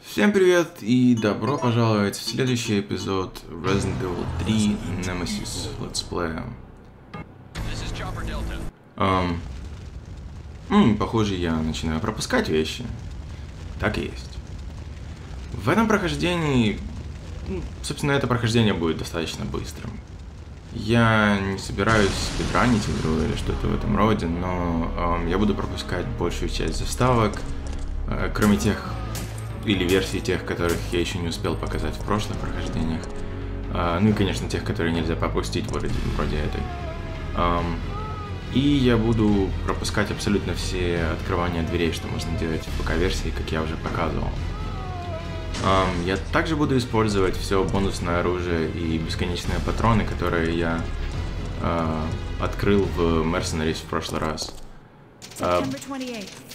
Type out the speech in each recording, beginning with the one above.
Всем привет и добро пожаловать в следующий эпизод Resident Evil 3 Nemesis Let's Play. Um, м, похоже, я начинаю пропускать вещи. Так и есть. В этом прохождении... ну, Собственно, это прохождение будет достаточно быстрым. Я не собираюсь спидранить игру или что-то в этом роде, но эм, я буду пропускать большую часть заставок, кроме тех или версий тех, которых я еще не успел показать в прошлых прохождениях. А, ну и, конечно, тех, которые нельзя пропустить вроде, вроде этой. И я буду пропускать абсолютно все открывания дверей, что можно делать в ПК-версии, как я уже показывал. Я также буду использовать все бонусное оружие и бесконечные патроны, которые я а, открыл в Mercenaries в прошлый раз.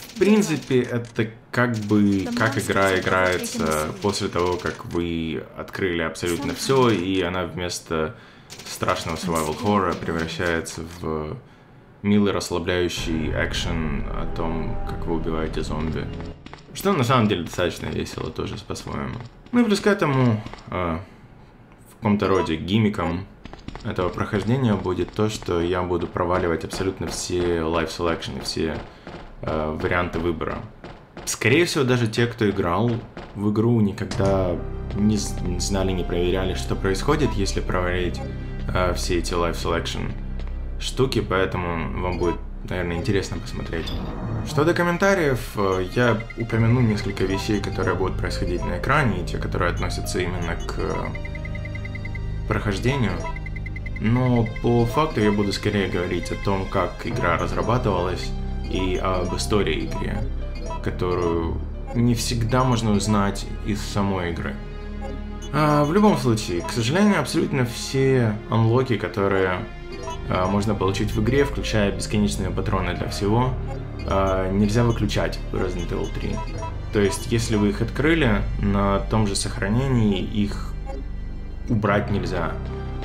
September 28th. в принципе, это как бы как игра играется после того, как вы открыли абсолютно все, и она вместо страшного survival horror превращается в милый расслабляющий экшен о том, как вы убиваете зомби. Что на самом деле достаточно весело тоже по-своему. Ну и плюс к этому э, в каком-то роде гиммиком этого прохождения будет то, что я буду проваливать абсолютно все life selection, все э, варианты выбора. Скорее всего, даже те, кто играл в игру, никогда не знали, не проверяли, что происходит, если проверить э, все эти life selection штуки, поэтому вам будет, наверное, интересно посмотреть. Что до комментариев, э, я упомяну несколько вещей, которые будут происходить на экране, и те, которые относятся именно к прохождению. Но по факту я буду скорее говорить о том, как игра разрабатывалась и об истории игры, которую не всегда можно узнать из самой игры. А, в любом случае, к сожалению, абсолютно все анлоки, которые а, можно получить в игре, включая бесконечные патроны для всего, а, нельзя выключать в Resident Evil 3. То есть, если вы их открыли, на том же сохранении их убрать нельзя.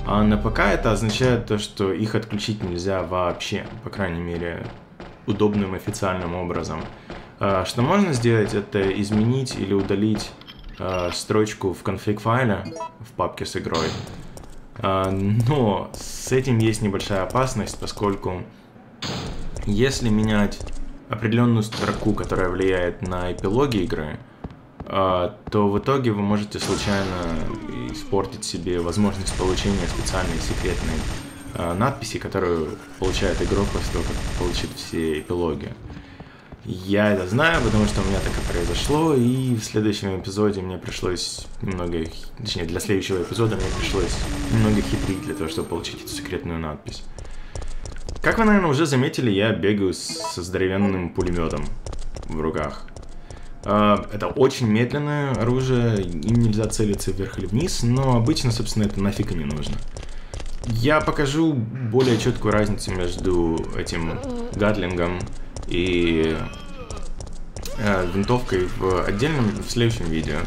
А на ПК это означает то, что их отключить нельзя вообще, по крайней мере, удобным официальным образом. А, Что можно сделать, это изменить или удалить а, строчку в конфиг файле в папке с игрой. А, Но с этим есть небольшая опасность, поскольку если менять определенную строку, которая влияет на эпилоги игры, то в итоге вы можете случайно испортить себе возможность получения специальной секретной надписи, которую получает игрок после того, как получит все эпилоги. Я это знаю, потому что у меня так и произошло, и в следующем эпизоде мне пришлось немного, точнее, для следующего эпизода мне пришлось немного хитрить для того, чтобы получить эту секретную надпись. Как вы, наверное, уже заметили, я бегаю со здоровенным пулеметом в руках. А, Это очень медленное оружие, им нельзя целиться вверх или вниз, но обычно, собственно, это нафиг и не нужно. Я покажу более четкую разницу между этим гатлингом и э, винтовкой в отдельном, в следующем видео.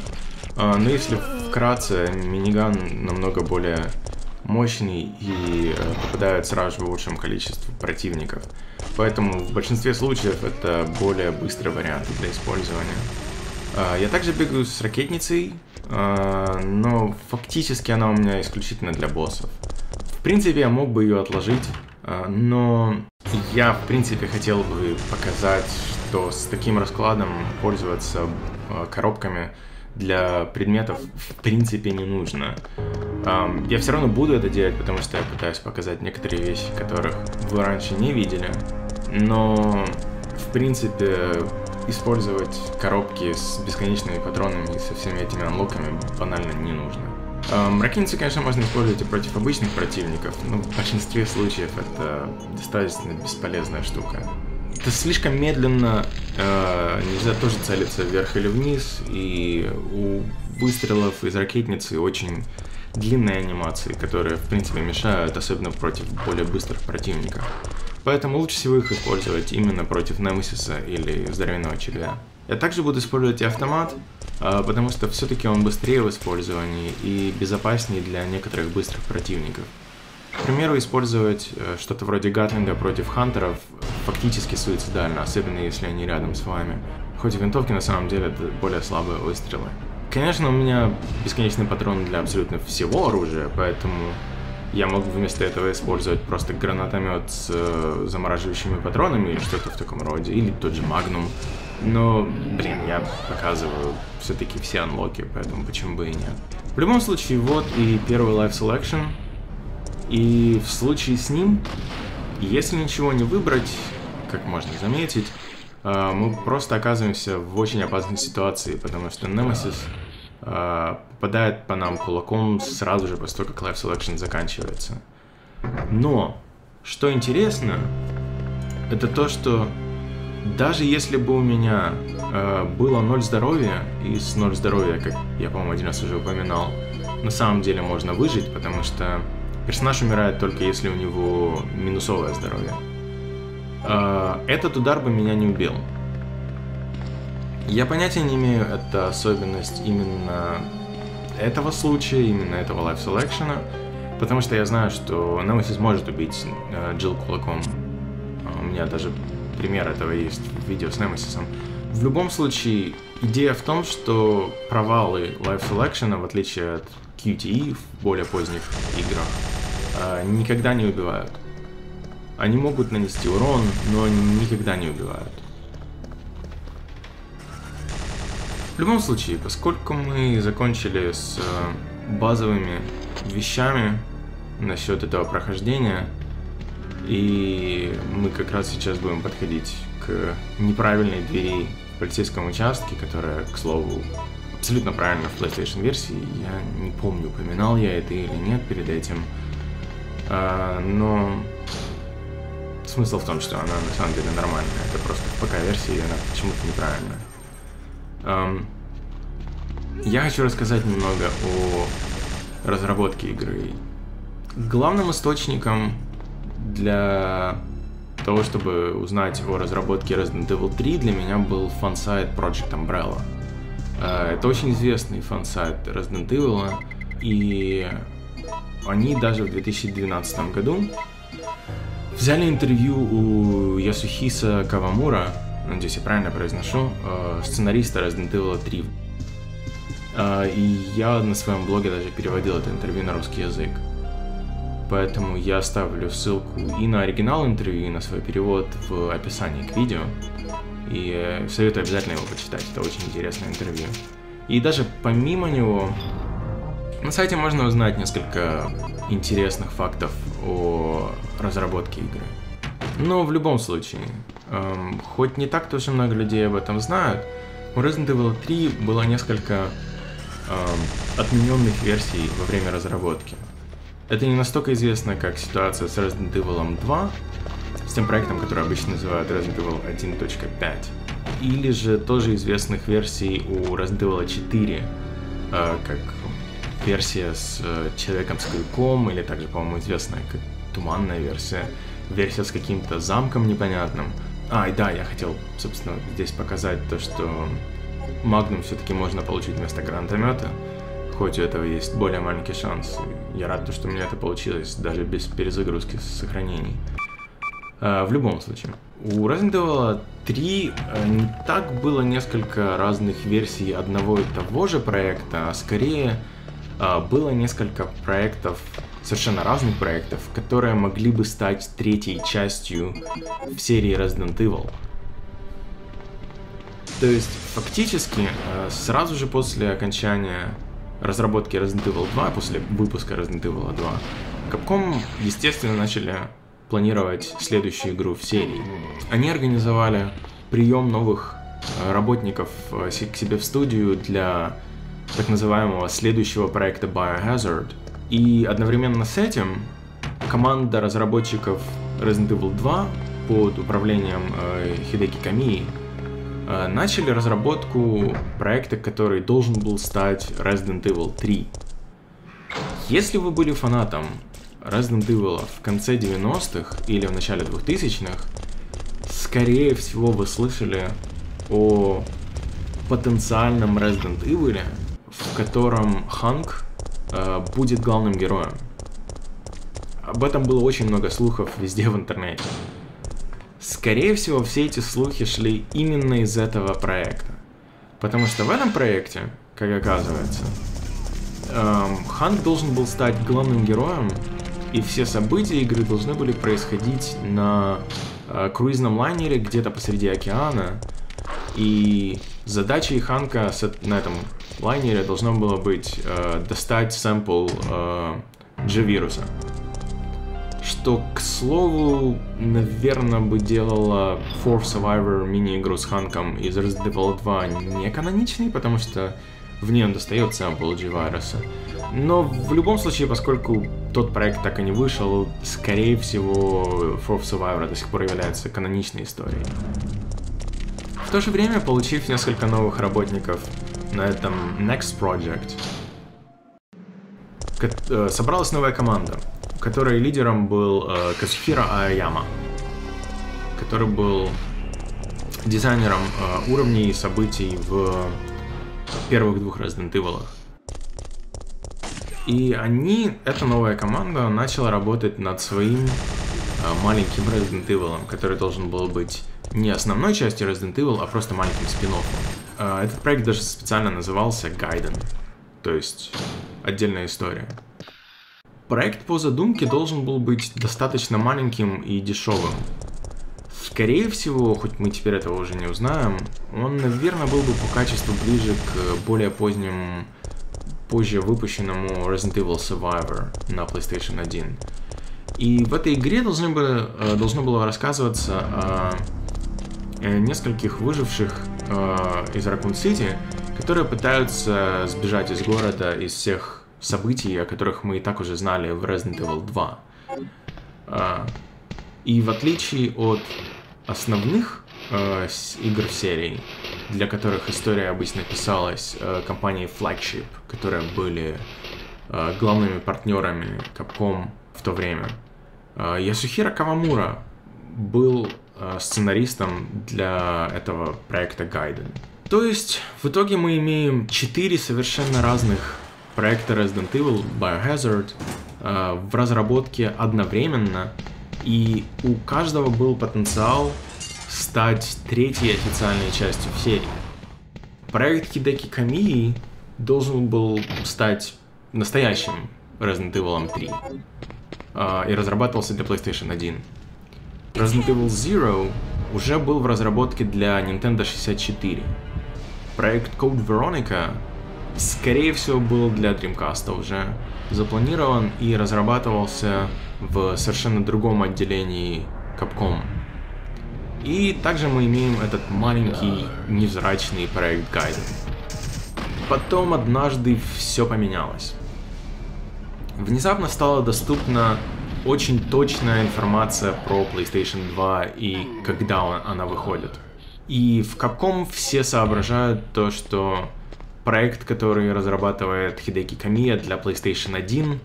А, но если вкратце, миниган намного более мощный и э, попадает сразу в большем количестве противников. Поэтому в большинстве случаев это более быстрый вариант для использования. А, Я также бегаю с ракетницей, а, но фактически она у меня исключительно для боссов. В принципе, я мог бы ее отложить, а, но я, в принципе, хотел бы показать, что с таким раскладом пользоваться а, коробками для предметов в принципе не нужно. Ам, Я все равно буду это делать, потому что я пытаюсь показать некоторые вещи, которых вы раньше не видели. Но, в принципе, использовать коробки с бесконечными патронами и со всеми этими анлоками банально не нужно. Ам, Ракетницы, конечно, можно использовать и против обычных противников, но в большинстве случаев это достаточно бесполезная штука. Это слишком медленно, э, нельзя тоже целиться вверх или вниз, и у выстрелов из ракетницы очень длинные анимации, которые, в принципе, мешают, особенно против более быстрых противников. Поэтому лучше всего их использовать именно против Немесиса или здоровенного червя. Я также буду использовать автомат, а, потому что все-таки он быстрее в использовании и безопаснее для некоторых быстрых противников. К примеру, использовать э, что-то вроде Гатлинга против хантеров фактически суицидально, особенно если они рядом с вами. Хоть и винтовки на самом деле это более слабые выстрелы. Конечно, у меня бесконечный патрон для абсолютно всего оружия, поэтому я мог вместо этого использовать просто гранатомет с э, замораживающими патронами или что-то в таком роде, или тот же магнум. Но, блин, я показываю все-таки все анлоки, поэтому почему бы и нет. В любом случае, вот и первый Life Selection. И в случае с ним, если ничего не выбрать, как можно заметить, э, мы просто оказываемся в очень опасной ситуации, потому что Nemesis э, попадает по нам кулаком сразу же после того, как Life Selection заканчивается. Но, что интересно, это то, что даже если бы у меня э, было ноль здоровья, и с ноль здоровья, как я, по-моему, один раз уже упоминал, на самом деле можно выжить, потому что персонаж умирает только если у него минусовое здоровье. Э, этот удар бы меня не убил. Я понятия не имею, это особенность именно этого случая, именно этого Life Selection, потому что я знаю, что Nemesis может убить э, Джилл кулаком. У меня даже пример этого есть в видео с Nemesis. В любом случае, идея в том, что провалы Life Selection, в отличие от QTE в более поздних играх, э, никогда не убивают. Они могут нанести урон, но никогда не убивают. В любом случае, поскольку мы закончили с э, базовыми вещами насчет этого прохождения, и мы как раз сейчас будем подходить к неправильной двери в полицейском участке, которая, к слову, абсолютно правильно в PlayStation версии. Я не помню, упоминал я это или нет перед этим. А, но смысл в том, что она на самом деле нормальная. Это просто в ПК-версии, она почему-то неправильная. Я хочу рассказать немного о разработке игры. Главным источником для того, чтобы узнать о разработке Resident Evil 3, для меня был фан-сайт Project Umbrella. Э, это очень известный фан-сайт Resident Evil, и они даже в 2012 году взяли интервью у Ясухиса Кавамура, надеюсь, я правильно произношу, э, сценариста Resident Evil 3. Э, и я на своем блоге даже переводил это интервью на русский язык. Поэтому я оставлю ссылку и на оригинал интервью, и на свой перевод в описании к видео. И советую обязательно его почитать, это очень интересное интервью. И даже помимо него, на сайте можно узнать несколько интересных фактов о разработке игры. Но в любом случае, эм, хоть не так тоже много людей об этом знают, у Resident Evil 3 было несколько эм, отмененных версий во время разработки. Это не настолько известно, как ситуация с Resident Evil 2, с тем проектом, который обычно называют Resident Evil 1.5, или же тоже известных версий у Resident Evil 4, э, как версия с э, Человеком с крюком, или также, по-моему, известная как туманная версия, версия с каким-то замком непонятным. А, и да, я хотел, собственно, здесь показать то, что Магнум все-таки можно получить вместо гранатомета, хоть у этого есть более маленький шанс. Я рад, что у меня это получилось, даже без перезагрузки сохранений. А, в любом случае, у Resident Evil 3 э, не так было несколько разных версий одного и того же проекта, а скорее а, было несколько проектов, совершенно разных проектов, которые могли бы стать третьей частью в серии Resident Evil. То есть, фактически, э, сразу же после окончания разработки Resident Evil 2, после выпуска Resident Evil 2, Capcom, естественно, начали планировать следующую игру в серии. Они организовали прием новых э, работников э, к себе в студию для так называемого следующего проекта Biohazard. И одновременно с этим команда разработчиков Resident Evil 2 под управлением э, Хидеки Камии начали разработку проекта, который должен был стать Resident Evil 3. Если вы были фанатом Resident Evil в конце 90-х или в начале 2000-х, скорее всего вы слышали о потенциальном Resident Evil, в котором Ханк э, будет главным героем. Об этом было очень много слухов везде в интернете. Скорее всего, все эти слухи шли именно из этого проекта. Потому что в этом проекте, как оказывается, эм, Ханк должен был стать главным героем, и все события игры должны были происходить на э, круизном лайнере где-то посреди океана. И задачей Ханка на этом лайнере должно было быть э, достать сэмпл э, G-вируса. Что, к слову, наверное, бы делало For Survivor мини-игру с Ханком из Resident Evil 2 не каноничной, потому что в ней он достает сэмпл G-вируса. Но в любом случае, поскольку тот проект так и не вышел, скорее всего, For Survivor до сих пор является каноничной историей. В то же время, получив несколько новых работников на этом Next Project, э, собралась новая команда, которой лидером был э, Казухира Аяма, который был дизайнером э, уровней и событий в первых двух Resident Evil. И они, эта новая команда, начала работать над своим э, маленьким Resident Evil, который должен был быть не основной частью Resident Evil, а просто маленьким спин. Э, этот проект даже специально назывался Gaiden, то есть отдельная история. Проект по задумке должен был быть достаточно маленьким и дешевым. Скорее всего, хоть мы теперь этого уже не узнаем, он, наверное, был бы по качеству ближе к более позднему, позже выпущенному Resident Evil Survivor на PlayStation 1. И в этой игре должны бы, э, должно было рассказываться о э, нескольких выживших э, из Raccoon City, которые пытаются сбежать из города, из всех событий, о которых мы и так уже знали в Resident Evil 2. А, и в отличие от основных э, игр серии, для которых история обычно писалась э, компанией Flagship, которые были главными партнерами Capcom в то время, Ясухира Кавамура был сценаристом для этого проекта Gaiden. То есть, в итоге мы имеем четыре совершенно разных проекта Resident Evil Biohazard э, в разработке одновременно, и у каждого был потенциал стать третьей официальной частью в серии. Проект Hideki Kamiya должен был стать настоящим Resident Evil 3 э, и разрабатывался для PlayStation 1. Resident Evil Zero уже был в разработке для Nintendo 64. Проект Code Veronica скорее всего, был для Dreamcast уже запланирован и разрабатывался в совершенно другом отделении Capcom. И также мы имеем этот маленький невзрачный проект Gaiden. Потом однажды все поменялось. Внезапно стала доступна очень точная информация про PlayStation 2 и когда она выходит. И в Capcom все соображают то, что проект, который разрабатывает Хидеки Камия для PlayStation 1,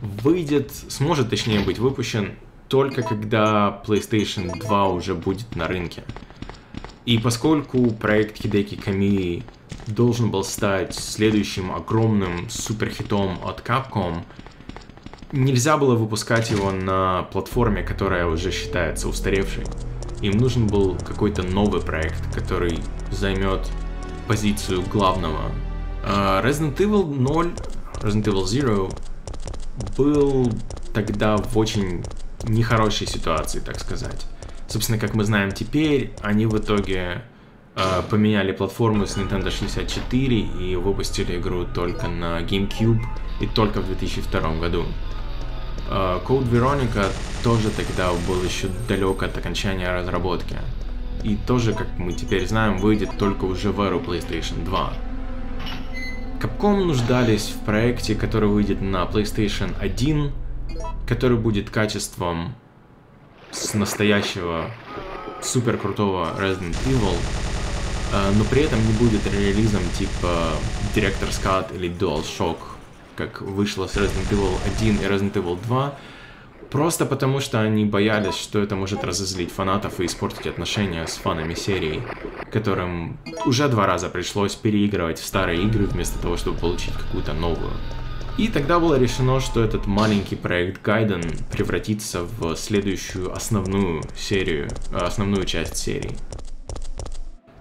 выйдет, сможет точнее быть выпущен только когда PlayStation 2 уже будет на рынке. И поскольку проект Хидеки Камии должен был стать следующим огромным суперхитом от Capcom, нельзя было выпускать его на платформе, которая уже считается устаревшей. Им нужен был какой-то новый проект, который займет позицию главного. Uh, Resident Evil 0, Resident Evil Zero был тогда в очень нехорошей ситуации, так сказать. Собственно, как мы знаем теперь, они в итоге uh, поменяли платформу с Nintendo 64 и выпустили игру только на GameCube и только в 2002 году. Uh, Code Veronica тоже тогда был еще далек от окончания разработки и тоже, как мы теперь знаем, выйдет только уже в эру PlayStation 2. Capcom нуждались в проекте, который выйдет на PlayStation 1, который будет качеством с настоящего супер крутого Resident Evil, э, но при этом не будет релизом типа Director's Cut или DualShock, как вышло с Resident Evil 1 и Resident Evil 2, Просто потому, что они боялись, что это может разозлить фанатов и испортить отношения с фанами серии, которым уже два раза пришлось переигрывать в старые игры вместо того, чтобы получить какую-то новую. И тогда было решено, что этот маленький проект Гайден превратится в следующую основную серию, э, основную часть серии.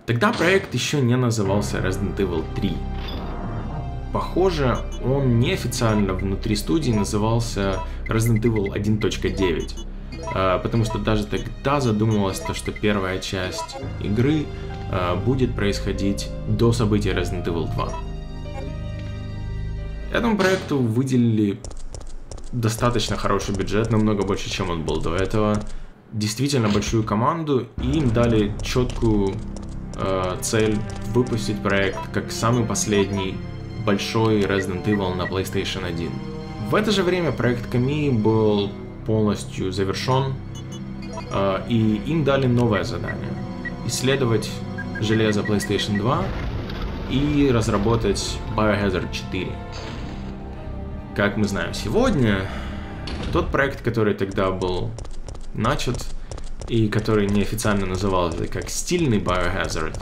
Тогда проект еще не назывался Resident Evil 3. Похоже, он неофициально внутри студии назывался Resident Evil 1.9, э, потому что даже тогда задумывалось то, что первая часть игры э, будет происходить до событий Resident Evil 2. Этому проекту выделили достаточно хороший бюджет, намного больше, чем он был до этого. Действительно большую команду, и им дали четкую э, цель выпустить проект как самый последний большой Resident Evil на PlayStation 1. В это же время проект Камии был полностью завершен, э, и им дали новое задание — исследовать железо PlayStation 2 и разработать Biohazard 4. Как мы знаем сегодня, тот проект, который тогда был начат и который неофициально назывался как стильный Biohazard,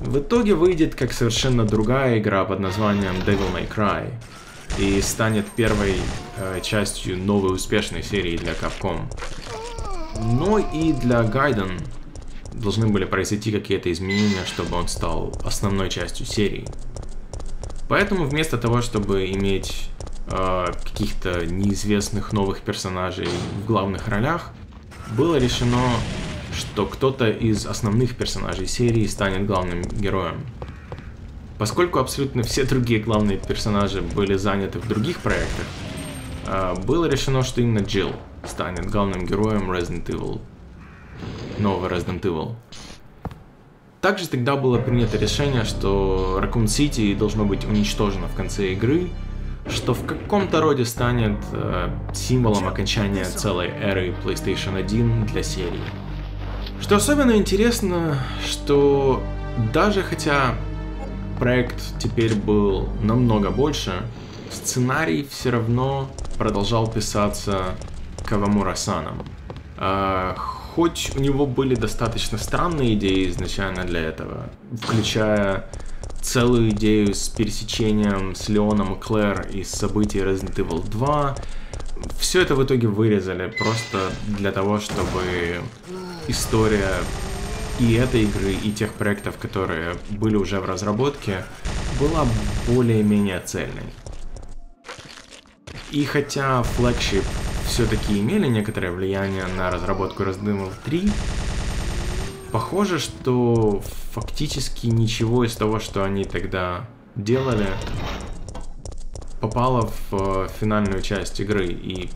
в итоге выйдет как совершенно другая игра под названием Devil May Cry и станет первой э, частью новой успешной серии для Capcom. Но и для Gaiden должны были произойти какие-то изменения, чтобы он стал основной частью серии. Поэтому вместо того, чтобы иметь э, каких-то неизвестных новых персонажей в главных ролях, было решено, что кто-то из основных персонажей серии станет главным героем. Поскольку абсолютно все другие главные персонажи были заняты в других проектах, э, было решено, что именно Джилл станет главным героем Resident Evil, нового Resident Evil. Также тогда было принято решение, что Raccoon City должно быть уничтожено в конце игры, что в каком-то роде станет э, символом окончания целой эры PlayStation 1 для серии. Что особенно интересно, что даже хотя проект теперь был намного больше, сценарий все равно продолжал писаться Кавамура-саном. Э, хоть у него были достаточно странные идеи изначально для этого, включая целую идею с пересечением с Леоном и Клэр из событий Resident Evil 2. Все это в итоге вырезали просто для того, чтобы история и этой игры, и тех проектов, которые были уже в разработке, была более-менее цельной. И хотя флагшип все-таки имели некоторое влияние на разработку Resident Evil 3, похоже, что фактически ничего из того, что они тогда делали, попало в э, финальную часть игры, и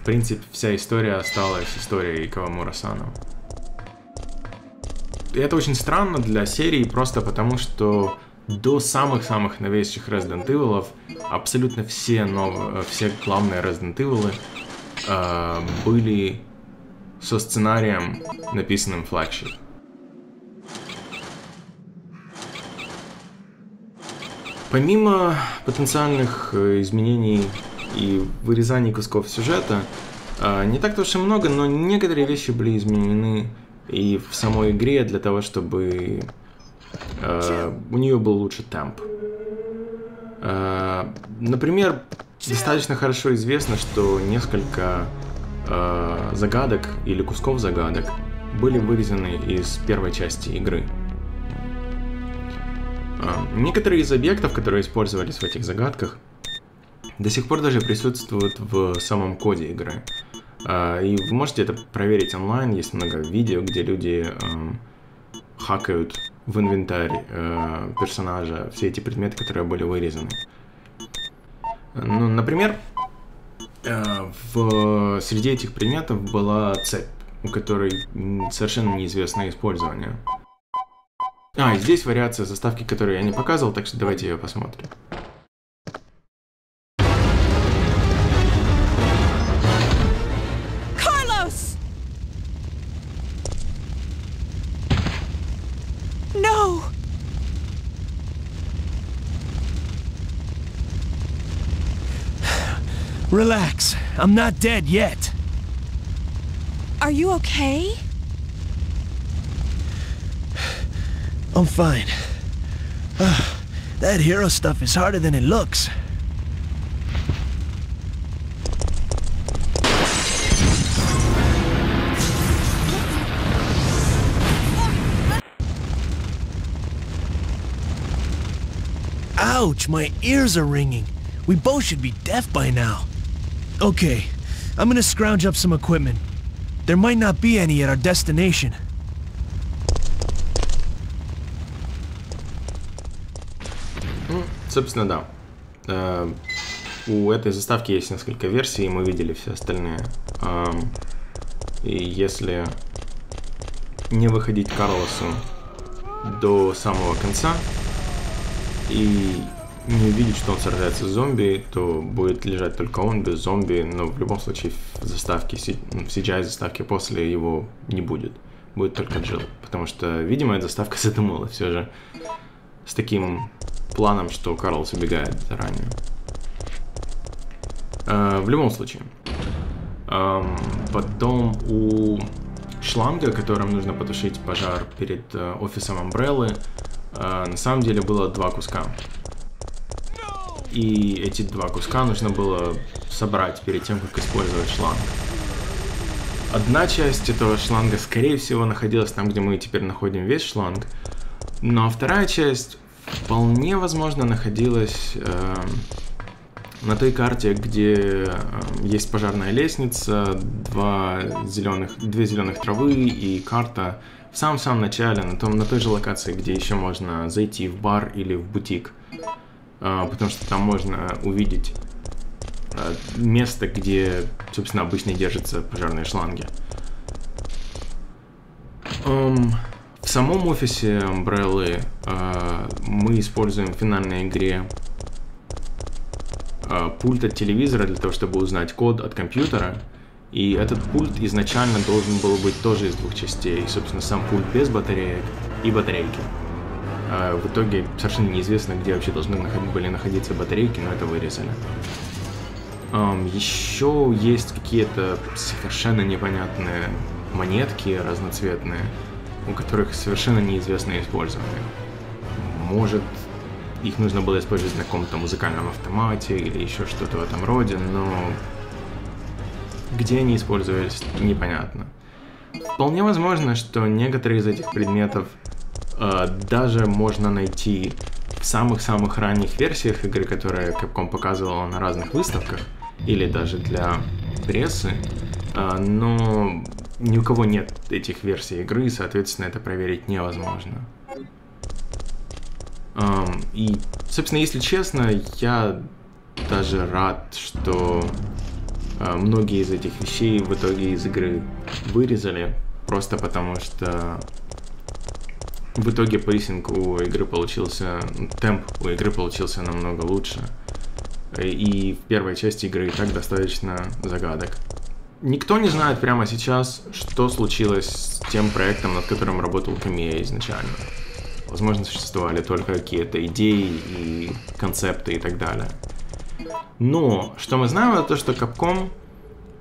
в принципе вся история осталась историей Кавамура Сана. И это очень странно для серии, просто потому что до самых-самых новейших Resident Evil абсолютно все, новые, э, все главные Resident Evil э, были со сценарием, написанным флагшип. Помимо потенциальных э, изменений и вырезаний кусков сюжета, э, не так-то уж и много, но некоторые вещи были изменены и в самой игре для того, чтобы э, у нее был лучше темп. Например, достаточно хорошо известно, что несколько загадок или кусков загадок были вырезаны из первой части игры. А, некоторые из объектов, которые использовались в этих загадках, до сих пор даже присутствуют в самом коде игры. А, и вы можете это проверить онлайн, есть много видео, где люди эм, хакают в инвентарь э, персонажа все эти предметы, которые были вырезаны. Ну, например, э, в, среди этих предметов была цепь, у которой совершенно неизвестное использование. А, и здесь вариация заставки, которую я не показывал, так что давайте ее посмотрим. Carlos! No! Relax. I'm not dead yet. Are you okay? I'm fine. Uh, that hero stuff is harder than it looks. Ouch, my ears are ringing. We both should be deaf by now. Okay, I'm gonna scrounge up some equipment. There might not be any at our destination. Собственно, да. Э, У этой заставки есть несколько версий, мы видели все остальные. Эм, И если не выходить Карлосу до самого конца и не увидеть, что он сражается с зомби, то будет лежать только он без зомби, но в любом случае в заставке, в CGI заставке после его не будет. Будет только Джилл. Потому что, видимо, эта заставка задумала все же с таким планом, что Карлос убегает заранее. Э, в любом случае. Эм, потом у шланга, которым нужно потушить пожар перед э, офисом Амбреллы, э, на самом деле было два куска. И эти два куска нужно было собрать перед тем, как использовать шланг. Одна часть этого шланга, скорее всего, находилась там, где мы теперь находим весь шланг. Но вторая часть вполне возможно находилась эм, на той карте, где э, есть пожарная лестница, два зеленых, две зеленых травы и карта в самом-самом начале, на, том, на той же локации, где еще можно зайти в бар или в бутик. А, потому что там можно увидеть а, место, где, собственно, обычно держатся пожарные шланги. Эм, в самом офисе Umbrella а, мы используем в финальной игре а, пульт от телевизора для того, чтобы узнать код от компьютера. И этот пульт изначально должен был быть тоже из двух частей. Собственно, сам пульт без батареек и батарейки. А в итоге совершенно неизвестно, где вообще должны наход- были находиться батарейки, но это вырезали. Ам, еще есть какие-то совершенно непонятные монетки разноцветные, у которых совершенно неизвестное использование. Может, их нужно было использовать на каком-то музыкальном автомате или еще что-то в этом роде, но где они использовались, непонятно. Вполне возможно, что некоторые из этих предметов э, даже можно найти в самых-самых ранних версиях игры, которые Capcom показывала на разных выставках, или даже для прессы, э, но ни у кого нет этих версий игры, соответственно, это проверить невозможно. Эм, и, собственно, если честно, я даже рад, что э, многие из этих вещей в итоге из игры вырезали, просто потому что в итоге pacing у игры получился, темп у игры получился намного лучше. И в первой части игры и так достаточно загадок. Никто не знает прямо сейчас, что случилось с тем проектом, над которым работал Камия изначально. Возможно, существовали только какие-то идеи и концепты и так далее. Но что мы знаем, это то, что Capcom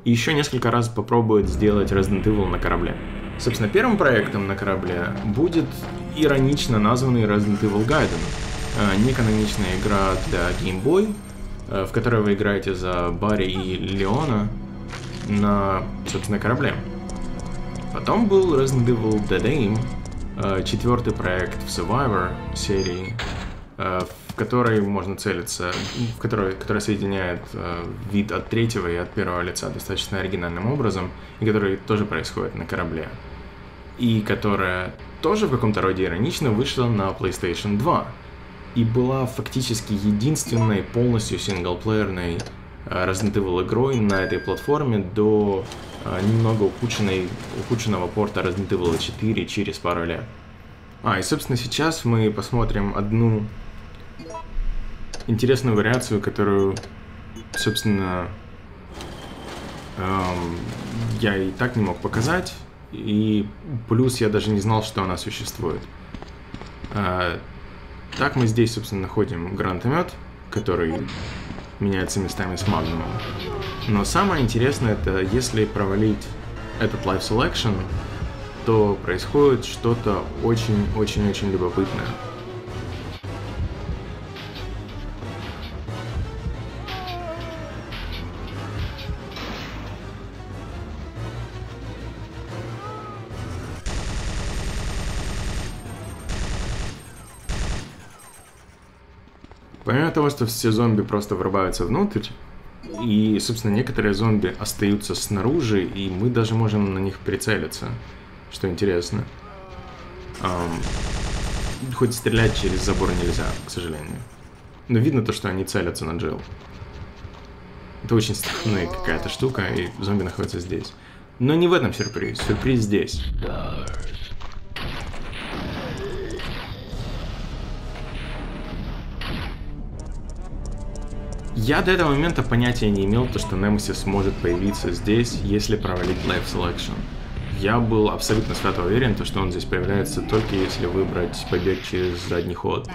еще несколько раз попробует сделать Resident Evil на корабле. Собственно, первым проектом на корабле будет иронично названный Resident Evil Gaiden. Э, Неканоничная игра для Game Boy, э, в которой вы играете за Барри и Леона на, собственно, корабле. Потом был Resident Evil Dead Aim, э, четвертый проект в Survivor серии, э, в которой можно целиться, в которой, которая соединяет э, вид от третьего и от первого лица достаточно оригинальным образом, и который тоже происходит на корабле. И которая тоже в каком-то роде иронично вышла на PlayStation 2 и была фактически единственной полностью синглплеерной Resident Evil игрой на этой платформе до э, немного ухудшенной, ухудшенного порта Resident Evil 4 через пару лет. А, и собственно сейчас мы посмотрим одну интересную вариацию, которую, собственно, эм, я и так не мог показать, и плюс я даже не знал, что она существует. Э, так мы здесь, собственно, находим гранатомет, который меняется местами с магнумом. Но самое интересное, это если провалить этот Live Selection, то происходит что-то очень-очень-очень любопытное. Помимо того, что все зомби просто врубаются внутрь, и, собственно, некоторые зомби остаются снаружи, и мы даже можем на них прицелиться, что интересно. Um, хоть стрелять через забор нельзя, к сожалению. Но видно то, что они целятся на Джилл. Это очень странная какая-то штука, и зомби находится здесь. Но не в этом сюрприз. Сюрприз здесь. Я до этого момента понятия не имел, то, что Немесис может появиться здесь, если провалить Life Selection. Я был абсолютно свято уверен, то, что он здесь появляется только если выбрать побег через задний ход.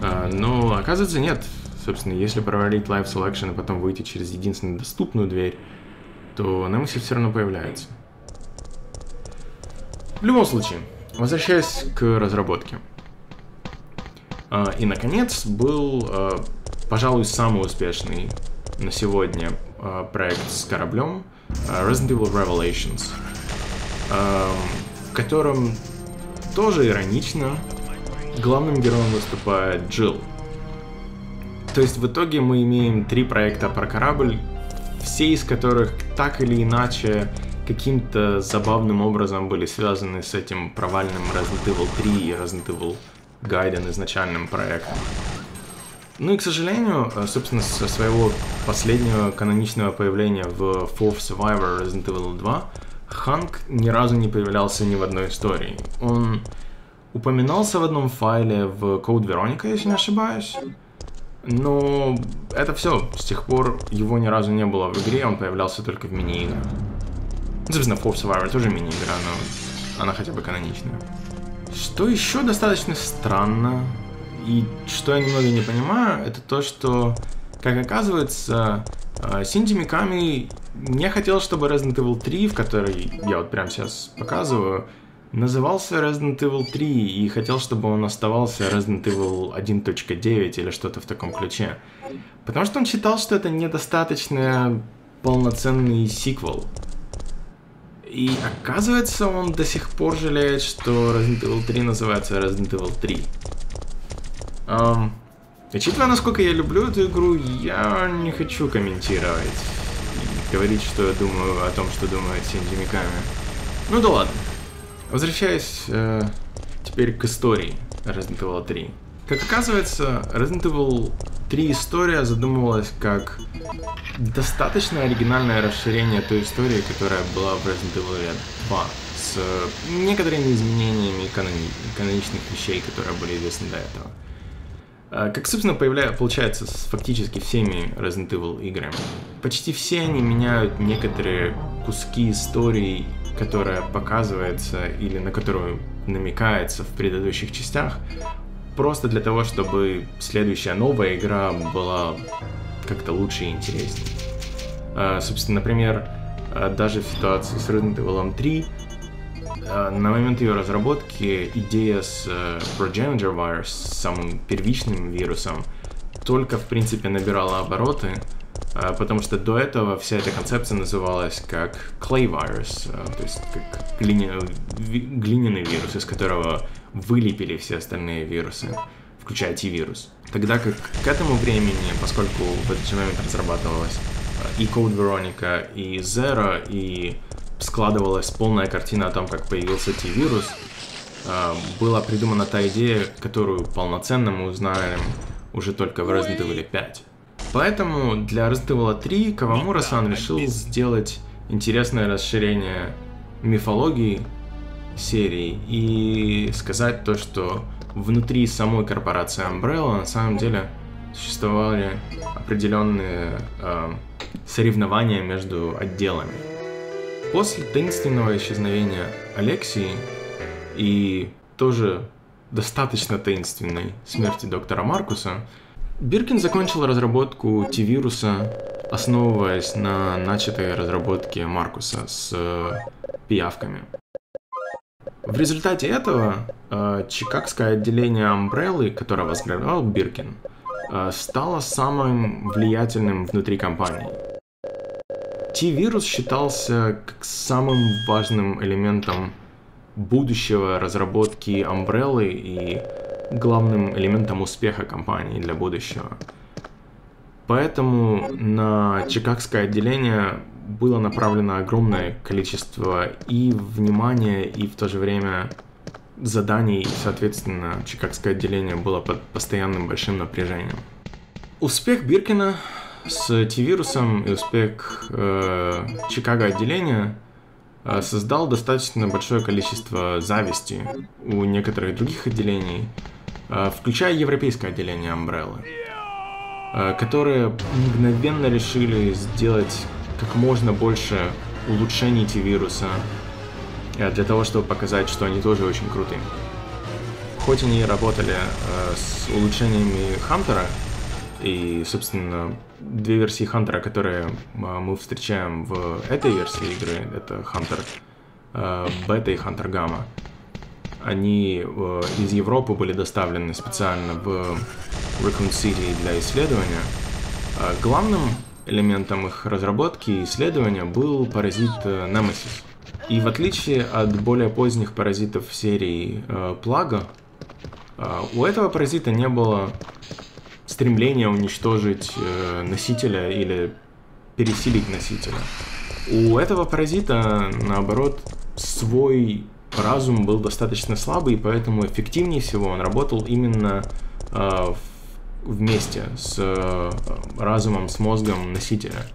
А, но оказывается нет. Собственно, если провалить Life Selection и потом выйти через единственную доступную дверь, то Немесис все равно появляется. В любом случае, возвращаясь к разработке. А, и, наконец, был а, пожалуй, самый успешный на сегодня э, проект с кораблем э, Resident Evil Revelations, э, в котором тоже иронично главным героем выступает Джилл. То есть в итоге мы имеем три проекта про корабль, все из которых так или иначе каким-то забавным образом были связаны с этим провальным Resident Evil 3 и Resident Evil Gaiden изначальным проектом. Ну и, к сожалению, э, собственно, со своего последнего каноничного появления в Fourth Survivor Resident Evil 2, Ханк ни разу не появлялся ни в одной истории. Он упоминался в одном файле в Code Veronica, если не ошибаюсь. Но это все. С тех пор его ни разу не было в игре, он появлялся только в мини-играх. Ну, собственно, Fourth Survivor тоже мини-игра, но она хотя бы каноничная. Что еще достаточно странно, и что я немного не понимаю, это то, что, как оказывается, э, Синди Миками не хотел, чтобы Resident Evil 3, в которой я вот прямо сейчас показываю, назывался Resident Evil 3 и хотел, чтобы он оставался Resident Evil 1.9 или что-то в таком ключе. Потому что он считал, что это недостаточно полноценный сиквел. И оказывается, он до сих пор жалеет, что Resident Evil 3 называется Resident Evil 3. Um, учитывая, насколько я люблю эту игру, я не хочу комментировать говорить, что я думаю о том, что думает Синди Миками. Ну да ладно. Возвращаясь э, теперь к истории Resident Evil 3. Как оказывается, Resident Evil 3 история задумывалась как достаточно оригинальное расширение той истории, которая была в Resident Evil 2 с некоторыми изменениями канони каноничных вещей, которые были известны до этого. А, как, собственно, появля... получается с фактически всеми Resident Evil играми. Почти все они меняют некоторые куски истории, которая показывается или на которую намекается в предыдущих частях, просто для того, чтобы следующая новая игра была как-то лучше и интереснее. Uh, собственно, например, uh, даже в ситуации с Resident Evil 3 Э, на момент ее разработки идея с Progenitor Virus, самым первичным вирусом, только, в принципе, набирала обороты, uh, потому что до этого вся эта концепция называлась как Clay Virus, uh, то есть как глиняный, глиняный вирус, из которого вылепили все остальные вирусы, включая T-вирус. Тогда как к этому времени, поскольку в этот момент разрабатывалась и Code Veronica, и Zero, и складывалась полная картина о том, как появился T-вирус, а, была придумана та идея, которую полноценно мы узнаем уже только в Resident Evil 5. Поэтому для Resident Evil 3 Кавамура-сан решил сделать интересное расширение мифологии серии и сказать то, что внутри самой корпорации Umbrella на самом деле существовали определенные э, соревнования между отделами. После таинственного исчезновения Алексии и тоже достаточно таинственной смерти доктора Маркуса, Биркин закончил разработку T-вируса, основываясь на начатой разработке Маркуса с э, пиявками. В результате этого э, чикагское отделение Umbrella, которое возглавлял Биркин, э, стало самым влиятельным внутри компании. T-вирус считался как самым важным элементом будущего разработки Umbrella и главным элементом успеха компании для будущего. Поэтому на чикагское отделение было направлено огромное количество и внимания, и в то же время заданий, и, соответственно, чикагское отделение было под постоянным большим напряжением. Успех Биркина с T-вирусом и успех э, Чикаго отделения э, создал достаточно большое количество зависти у некоторых других отделений, э, включая европейское отделение Umbrella, э, которые мгновенно решили сделать как можно больше улучшений T-вируса э, для того, чтобы показать, что они тоже очень крутые. Хоть они работали э, с улучшениями Хантера, и, собственно, две версии Хантера, которые а, мы встречаем в этой версии игры, это Хантер Бета и Хантер Гамма, они э, из Европы были доставлены специально в Raccoon City для исследования. А главным элементом их разработки и исследования был паразит э, Nemesis. И в отличие от более поздних паразитов серии э, Плага, у этого паразита не было стремление уничтожить э, носителя или пересилить носителя. У этого паразита, наоборот, свой разум был достаточно слабый, поэтому эффективнее всего он работал именно э, вместе с э, разумом, с мозгом носителя.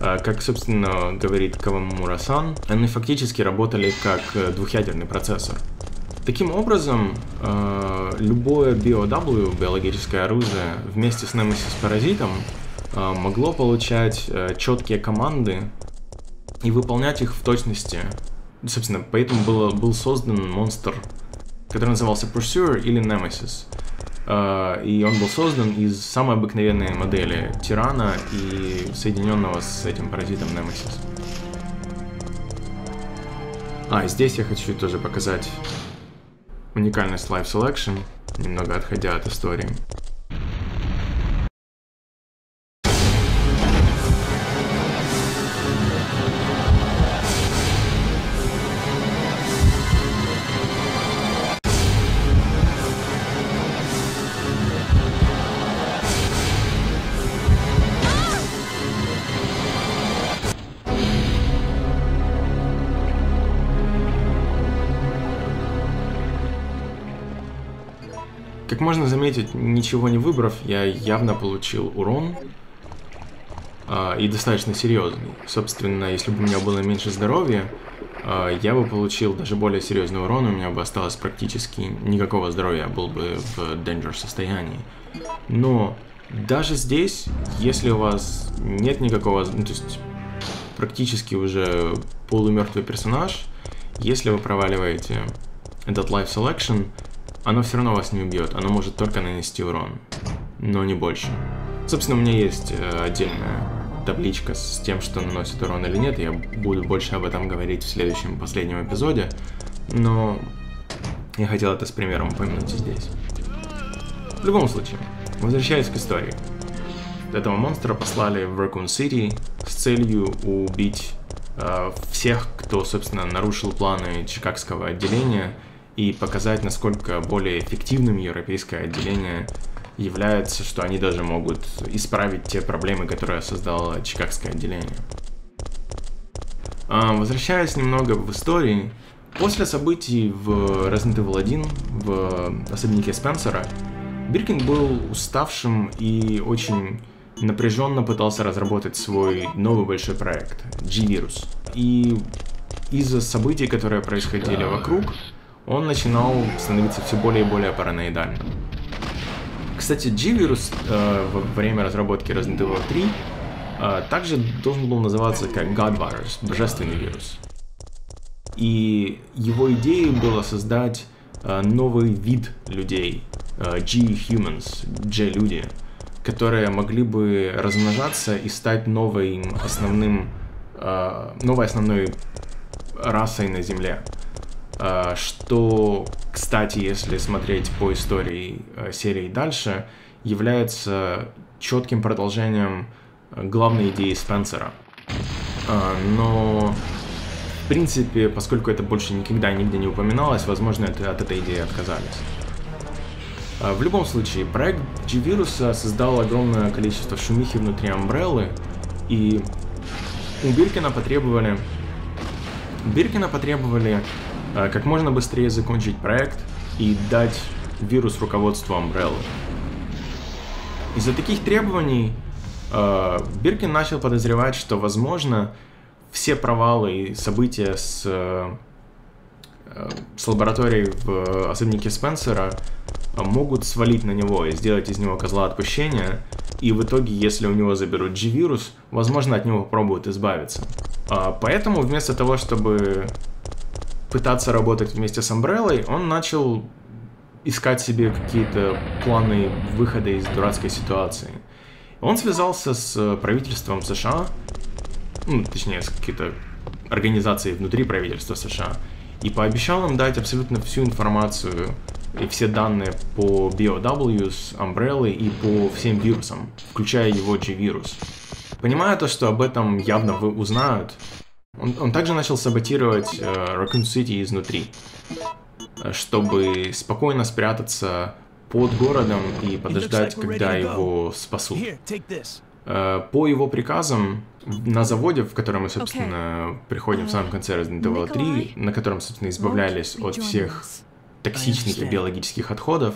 Э, как, собственно, говорит Кавамура-сан, они фактически работали как э, двухъядерный процессор. Таким образом, э, любое BOW, биологическое оружие, вместе с Nemesis паразитом э, могло получать э, четкие команды и выполнять их в точности. Собственно, поэтому было, был создан монстр, который назывался Pursuer или Nemesis. И он был создан из самой обыкновенной модели Тирана и соединенного с этим паразитом Nemesis. А, здесь я хочу тоже показать уникальность Live Selection, немного отходя от истории. Можно заметить, ничего не выбрав, я явно получил урон. Э, и достаточно серьезный. Собственно, если бы у меня было меньше здоровья, э, я бы получил даже более серьезный урон, у меня бы осталось практически никакого здоровья, я был бы в danger состоянии. Но даже здесь, если у вас нет никакого, ну, то есть практически уже полумертвый персонаж, если вы проваливаете этот life selection, оно все равно вас не убьет, оно может только нанести урон, но не больше. Собственно, у меня есть э, отдельная табличка с тем, что наносит урон или нет, я буду больше об этом говорить в следующем, последнем эпизоде, но я хотел это с примером упомянуть здесь. В любом случае, возвращаясь к истории. Этого монстра послали в Raccoon City с целью убить э, всех, кто, собственно, нарушил планы Чикагского отделения и показать, насколько более эффективным европейское отделение является, что они даже могут исправить те проблемы, которые создало Чикагское отделение. А, возвращаясь немного в истории, после событий в Resident Evil 1, в особняке Спенсера, Биркин был уставшим и очень напряженно пытался разработать свой новый большой проект, G-Virus. И из-за событий, которые происходили вокруг, он начинал становиться все более и более параноидальным. Кстати, G-вирус э, во время разработки Resident Evil 3 э, также должен был называться как God Virus, божественный вирус. И его идеей было создать э, новый вид людей, э, G-Humans, G-люди, которые могли бы размножаться и стать новым основным, э, новой основной расой на Земле. А, что, кстати, если смотреть по истории э, серии дальше, является четким продолжением э, главной идеи Спенсера. А, но, в принципе, поскольку это больше никогда нигде не упоминалось, возможно, от этой идеи отказались. В любом случае, проект G-вируса создал огромное количество шумихи внутри Umbrella, и у Биркина потребовали... Биркина потребовали как можно быстрее закончить проект и дать вирус руководству Umbrella. Из-за таких требований э, Биркин начал подозревать, что, возможно, все провалы и события с, э, с лабораторией в особняке Спенсера могут свалить на него и сделать из него козла отпущения, и в итоге, если у него заберут G-вирус, возможно, от него попробуют избавиться. А, поэтому вместо того, чтобы пытаться работать вместе с Umbrella, он начал искать себе какие-то планы выхода из дурацкой ситуации. Он связался с правительством США, ну, точнее, с какой-то организацией внутри правительства США, и пообещал им дать абсолютно всю информацию и все данные по BOW с Umbrella и по всем вирусам, включая его G-вирус. Понимая то, что об этом явно вы узнают, он, он также начал саботировать э, Raccoon City изнутри чтобы спокойно спрятаться под городом и подождать, когда его спасут. Э, по его приказам на заводе, в котором мы, собственно, приходим в самом конце Resident Evil 3, на котором, собственно, избавлялись от всех токсичных и биологических отходов,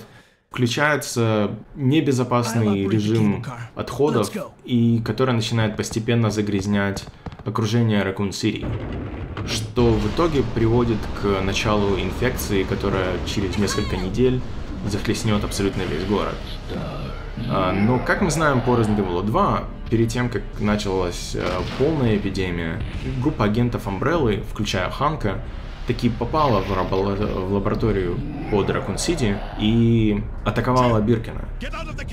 включается небезопасный режим отходов, и который начинает постепенно загрязнять окружение Raccoon City что в итоге приводит к началу инфекции, которая через несколько недель захлестнет абсолютно весь город. А, но, как мы знаем по Resident Evil 2, перед тем, как началась э, полная эпидемия, группа агентов Umbrella, включая Ханка, таки попала в, в лабораторию по Дракон Сити и атаковала Биркина.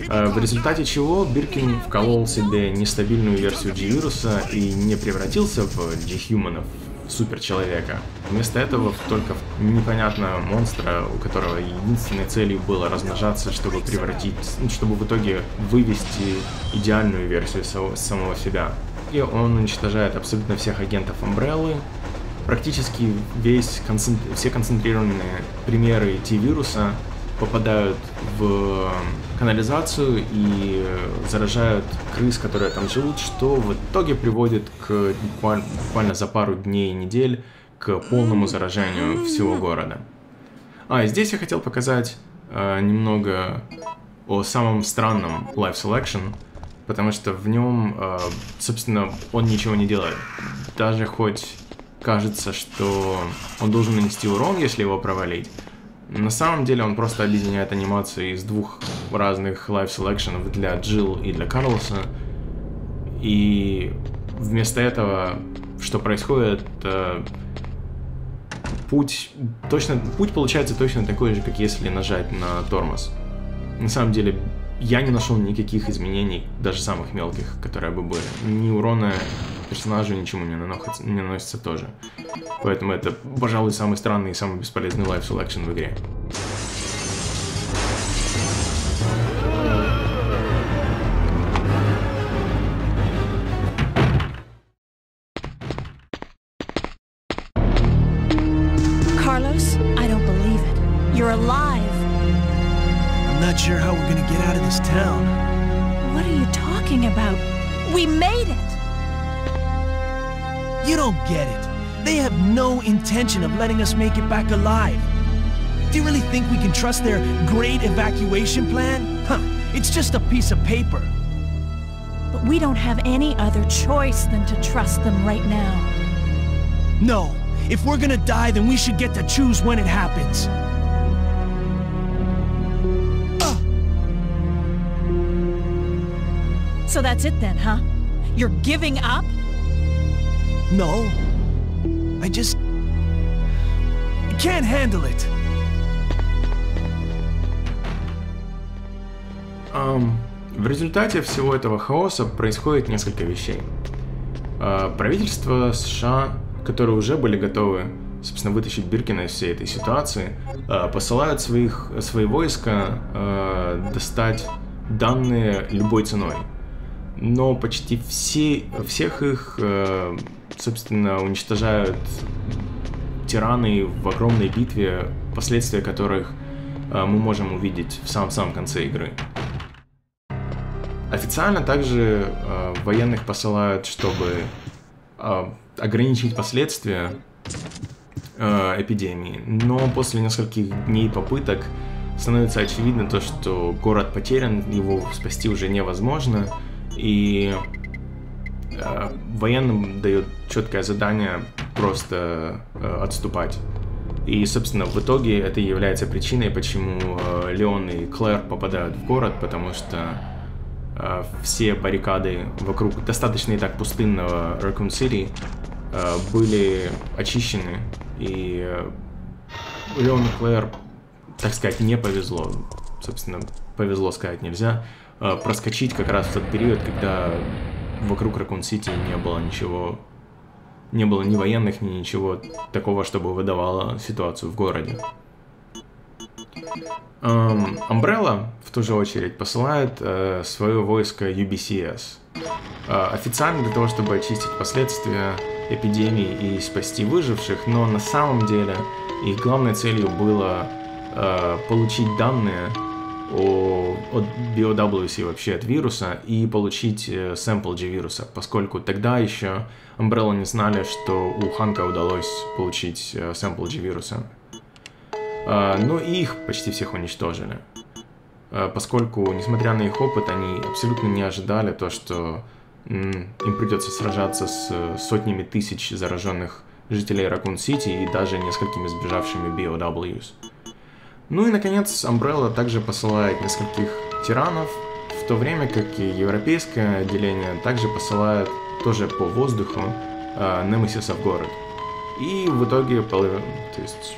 Э, в результате чего Биркин вколол себе нестабильную версию G-вируса и не превратился в G-хуманов, суперчеловека. Вместо этого только в непонятного монстра, у которого единственной целью было размножаться, чтобы превратить, ну, чтобы в итоге вывести идеальную версию самого себя. И он уничтожает абсолютно всех агентов Umbrella, практически весь все концентрированные примеры T-вируса попадают в канализацию и заражают крыс, которые там живут, что в итоге приводит к буквально, буквально за пару дней и недель к полному заражению всего города. А, и здесь я хотел показать э, немного о самом странном Life Selection, потому что в нем, э, собственно, он ничего не делает. Даже хоть кажется, что он должен нанести урон, если его провалить, на самом деле он просто объединяет анимации из двух разных live selections для Джилл и для Карлоса. И вместо этого, что происходит, э, путь точно путь получается точно такой же, как если нажать на тормоз. На самом деле я не нашел никаких изменений, даже самых мелких, которые бы были. Ни урона персонажу ничему не наносится, не наносится тоже. Поэтому это, пожалуй, самый странный и самый бесполезный лайф selection в игре. Intention of letting us make it back alive. Do you really think we can trust their great evacuation plan? Huh, it's just a piece of paper. But we don't have any other choice than to trust them right now. No. If we're gonna die, then we should get to choose when it happens. Uh. So that's it then, huh? You're giving up? No. I just... can't handle it. Um, в результате всего этого хаоса происходит несколько вещей. Uh, правительство США, которые уже были готовы, собственно, вытащить Биркина из всей этой ситуации, uh, посылают своих, свои войска uh, достать данные любой ценой. Но почти все, всех их собственно, уничтожают тираны в огромной битве, последствия которых мы можем увидеть в самом-самом конце игры. Официально также военных посылают, чтобы ограничить последствия эпидемии, но после нескольких дней попыток становится очевидно то, что город потерян, его спасти уже невозможно, и э, военным дает четкое задание просто э, отступать. И, собственно, в итоге это является причиной, почему э, Леон и Клэр попадают в город, потому что э, все баррикады вокруг достаточно и так пустынного Raccoon City были очищены, и Леон и Клэр так сказать, не повезло. Собственно, повезло сказать нельзя. А, проскочить как раз в тот период, когда вокруг Ракун-Сити не было ничего, не было ни военных, ни ничего такого, чтобы выдавало ситуацию в городе. Umbrella, в ту же очередь, посылает э, свое войско UBCS. Э, официально для того, чтобы очистить последствия эпидемии и спасти выживших, но на самом деле их главной целью было э, получить данные о, от BOWC вообще от вируса и получить э, сэмпл G-вируса, поскольку тогда еще Umbrella не знали, что у Ханка удалось получить э, сэмпл G-вируса. Э, но и их почти всех уничтожили, э, поскольку, несмотря на их опыт, они абсолютно не ожидали то, что им придется сражаться с э, сотнями тысяч зараженных жителей Ракун-Сити и даже несколькими сбежавшими BOWs. Ну и, наконец, Umbrella также посылает нескольких тиранов, в то время как и европейское отделение также посылает тоже по воздуху э, Немесиса в город. И в итоге то есть,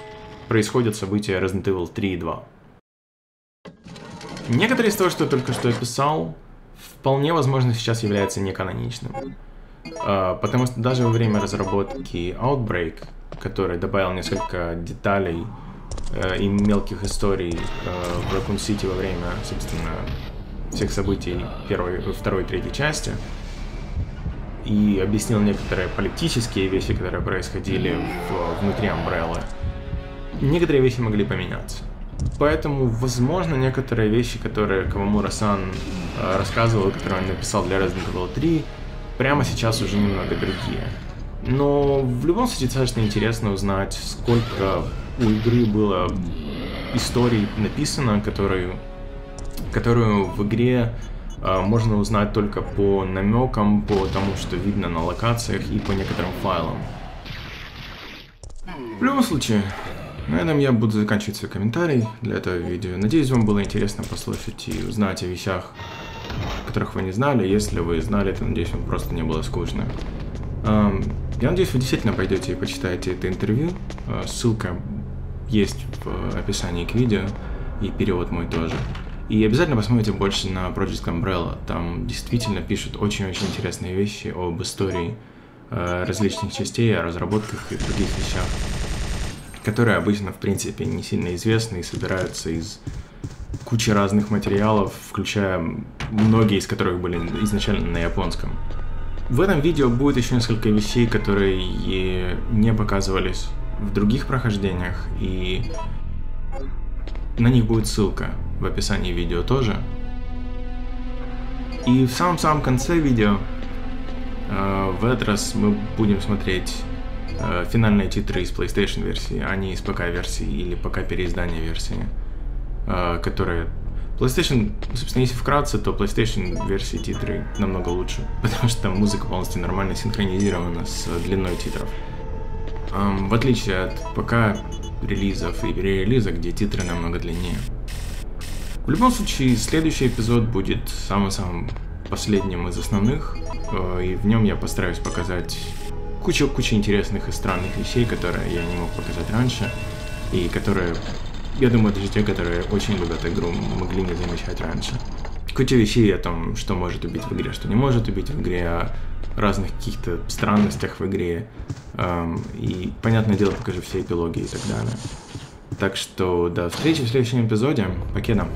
происходят события Resident Evil 3 и 2. Некоторые из того, что я только что описал, вполне возможно сейчас является неканоничным. Э, потому что даже во время разработки Outbreak, который добавил несколько деталей э, и мелких историй э, в Raccoon City во время, собственно, всех событий первой, второй и третьей части. И объяснил некоторые политические вещи, которые происходили в, внутри Umbrella. Некоторые вещи могли поменяться. Поэтому, возможно, некоторые вещи, которые Кавамура-сан э, рассказывал, которые он написал для Resident Evil 3, прямо сейчас уже немного другие. Но в любом случае достаточно интересно узнать, сколько у игры было историй написано, которую, которую в игре э, можно узнать только по намекам, по тому, что видно на локациях и по некоторым файлам. В любом случае, на этом я буду заканчивать свой комментарий для этого видео. Надеюсь, вам было интересно послушать и узнать о вещах, которых вы не знали. Если вы знали, то надеюсь, вам просто не было скучно. Я надеюсь, вы действительно пойдете и почитаете это интервью. А, ссылка есть в описании к видео, и перевод мой тоже. И обязательно посмотрите больше на Project Umbrella. Там действительно пишут очень-очень интересные вещи об истории э, различных частей, о разработках и других вещах, которые обычно, в принципе, не сильно известны и собираются из кучи разных материалов, включая многие из которых были изначально на японском. В этом видео будет еще несколько вещей, которые не показывались в других прохождениях, и на них будет ссылка в описании видео тоже. И в самом-самом конце видео э, в этот раз мы будем смотреть э, финальные титры из PlayStation версии, а не из ПК версии или ПК переиздания версии, э, которые PlayStation, собственно, если вкратце, то PlayStation версии титры намного лучше, потому что там музыка полностью нормально синхронизирована с длиной титров. В отличие от ПК релизов и перерелиза, где титры намного длиннее. В любом случае, следующий эпизод будет самым-самым последним из основных, э, и в нем я постараюсь показать кучу-кучу интересных и странных вещей, которые я не мог показать раньше, и которые я думаю, даже те, которые очень любят игру, могли не замечать раньше. Куча вещей о том, что может убить в игре, что не может убить в игре, о разных каких-то странностях в игре. Эм, и, понятное дело, покажу все эпилоги и так далее. Так что до встречи в следующем эпизоде. Покеда.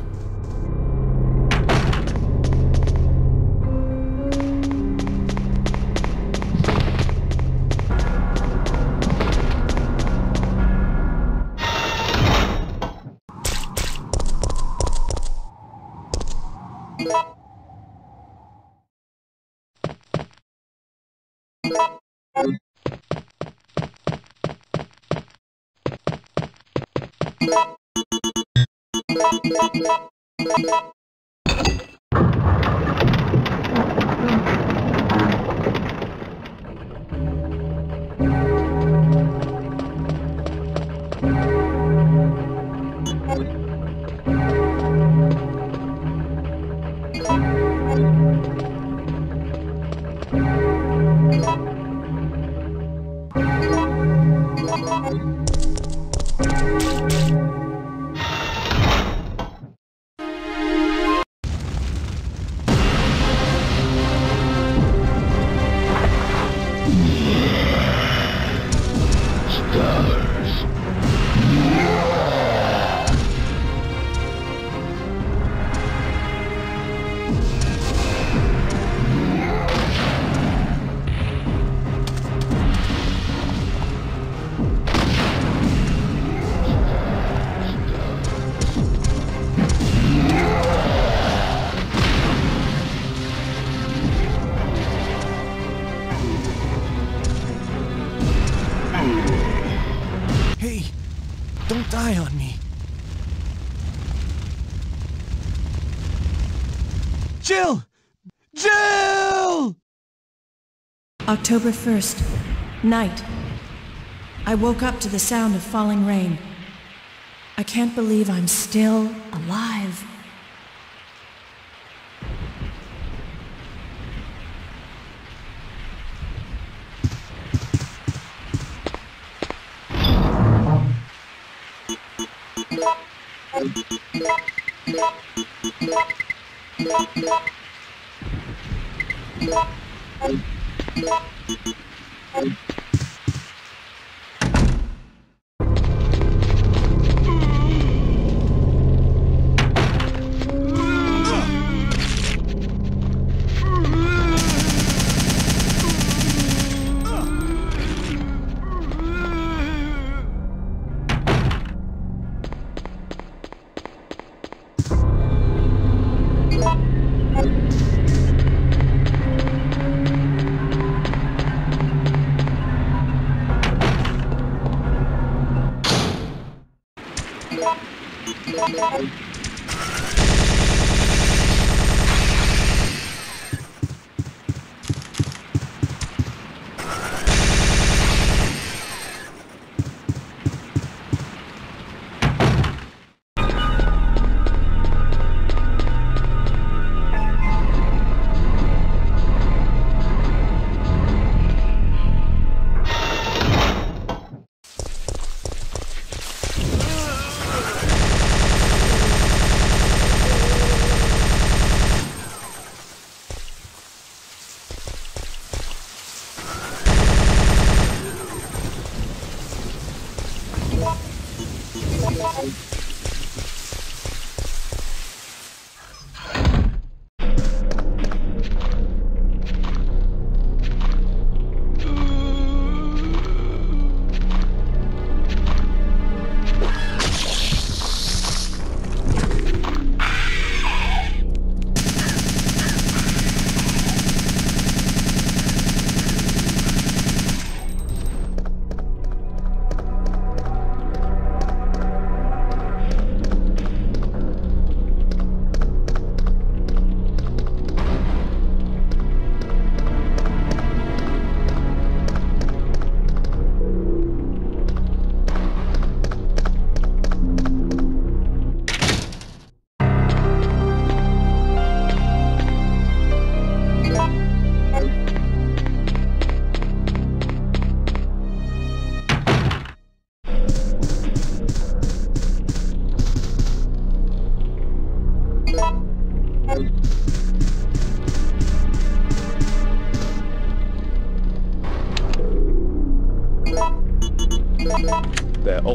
October 1st, night. I woke up to the sound of falling rain. I can't believe I'm still alive.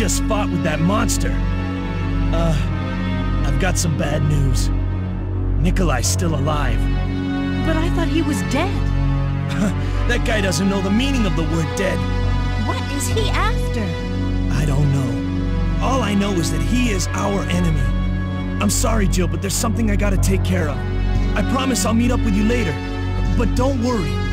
just fought with that monster. Uh, I've got some bad news. Nikolai's still alive. But I thought he was dead. that guy doesn't know the meaning of the word dead. What is he after? I don't know. All I know is that he is our enemy. I'm sorry, Jill, but there's something I gotta take care of. I promise I'll meet up with you later. But don't worry.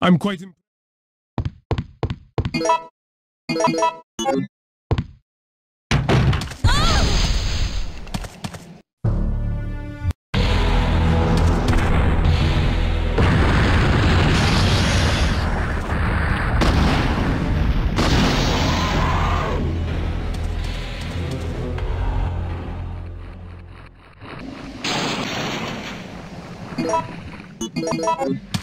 I'm quite. Thank ah! you.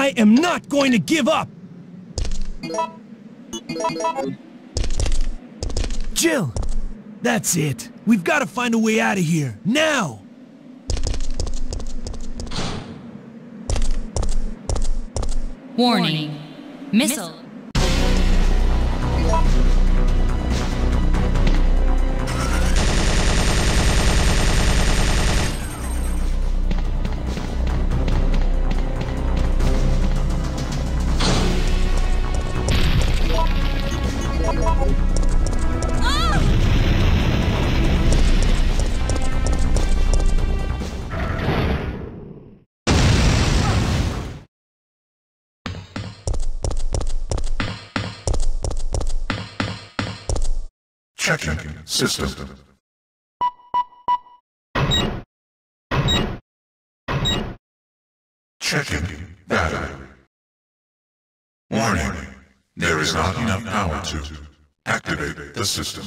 I am not going to give up! Jill! That's it. We've got to find a way out of here. Now! Warning. Missile. System. Checking battery. Warning. There is not enough power to activate the system.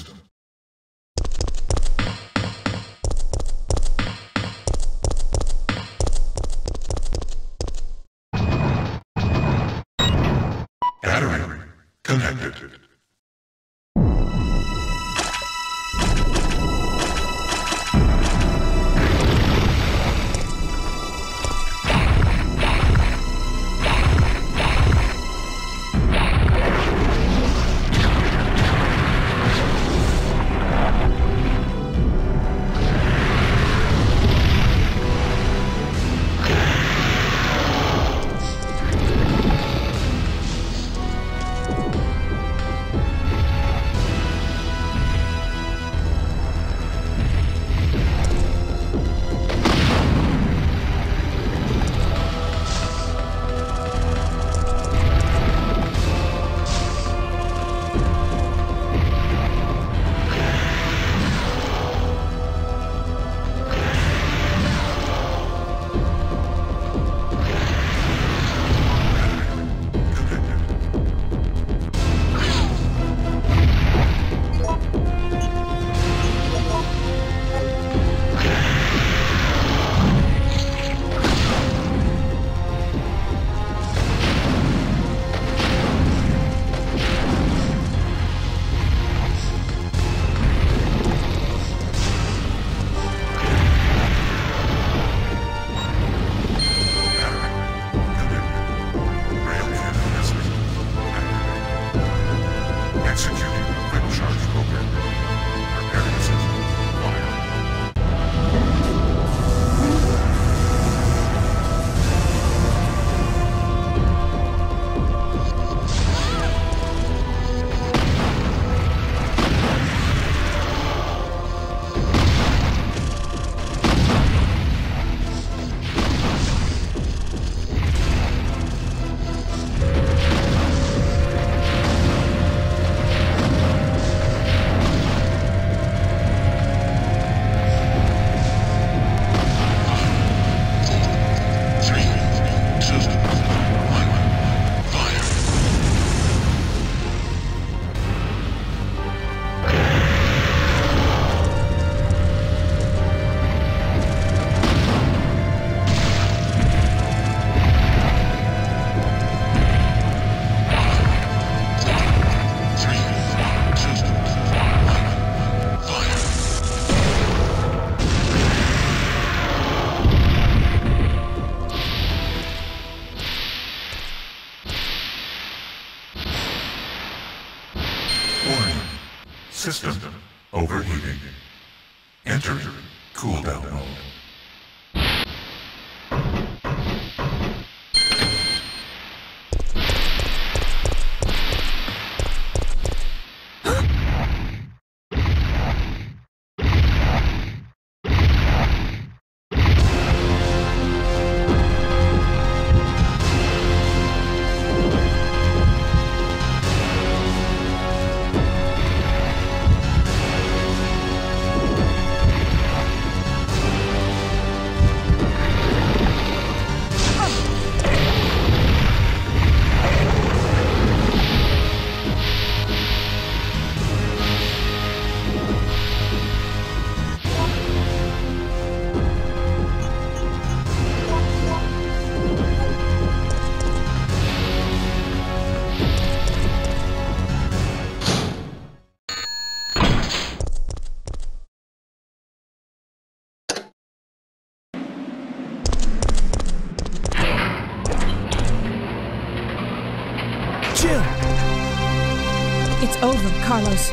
Carlos.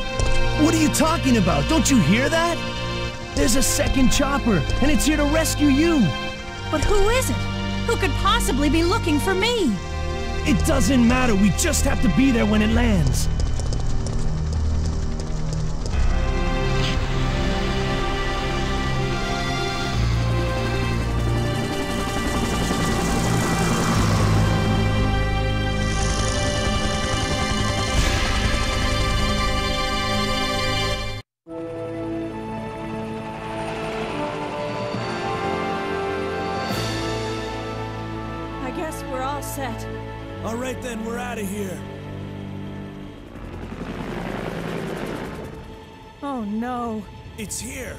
what are you talking about? Don't you hear that? There's a second chopper, and it's here to rescue you. But who is it? Who could possibly be looking for me? It doesn't matter. We just have to be there when it lands. It's here.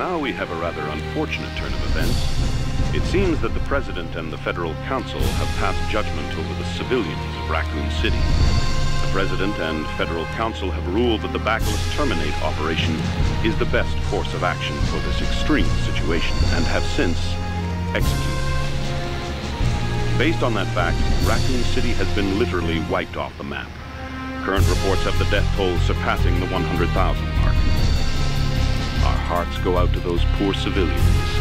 Now we have a rather unfortunate turn of events. It seems that the President and the Federal Council have passed judgment over the civilians of Raccoon City. The President and Federal Council have ruled that the Bacillus Terminate operation is the best course of action for this extreme situation and have since executed. Based on that fact, Raccoon City has been literally wiped off the map. Current reports have the death toll surpassing the 100,000 mark. Our hearts go out to those poor civilians